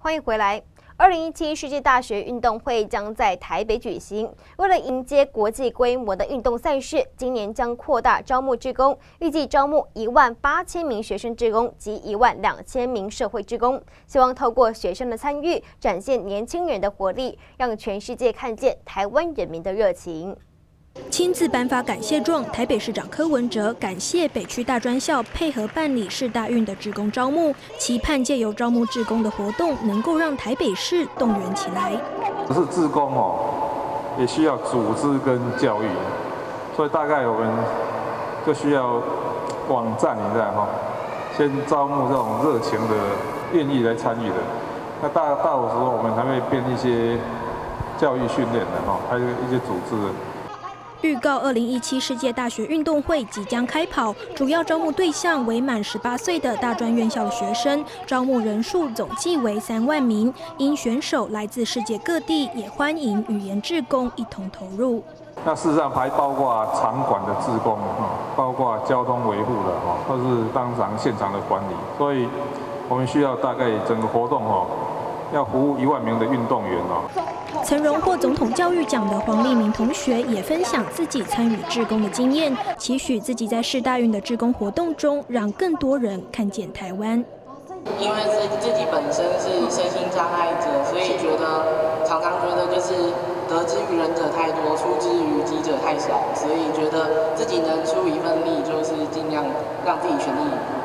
欢迎回来。二零一七世界大学运动会将在台北举行。为了迎接国际规模的运动赛事，今年将扩大招募职工，预计招募一万八千名学生职工及一万两千名社会职工。希望透过学生的参与，展现年轻人的活力，让全世界看见台湾人民的热情。亲自颁发感谢状，台北市长柯文哲感谢北区大专校配合办理市大运的职工招募，期盼借由招募职工的活动，能够让台北市动员起来。可是职工哦，也需要组织跟教育，所以大概我们就需要网站，你知道哈，先招募这种热情的、愿意来参与的。那大大的时候，我们还会编一些教育训练的哈，还有一些组织的。预告二零一七世界大学运动会即将开跑，主要招募对象为满十八岁的大专院校学生，招募人数总计为三万名。因选手来自世界各地，也欢迎语言志工一同投入。那事实上还包括场馆的志工哈，包括交通维护的哈，或是当场现场的管理，所以我们需要大概整个活动哈，要服务一万名的运动员哦。曾荣获总统教育奖的黄立明同学也分享自己参与志工的经验，期许自己在市大运的志工活动中，让更多人看见台湾。因为自自己本身是身心障碍者，所以觉得常常觉得就是得之于人者太多，出之于己者太少，所以觉得自己能出一份力，就是尽量让自己全力以赴。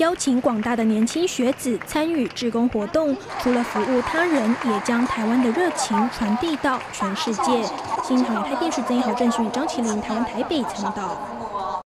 邀请广大的年轻学子参与志工活动，除了服务他人，也将台湾的热情传递到全世界。新唐人台电视曾一豪、郑勋宇、张麒麟，台湾台北报道。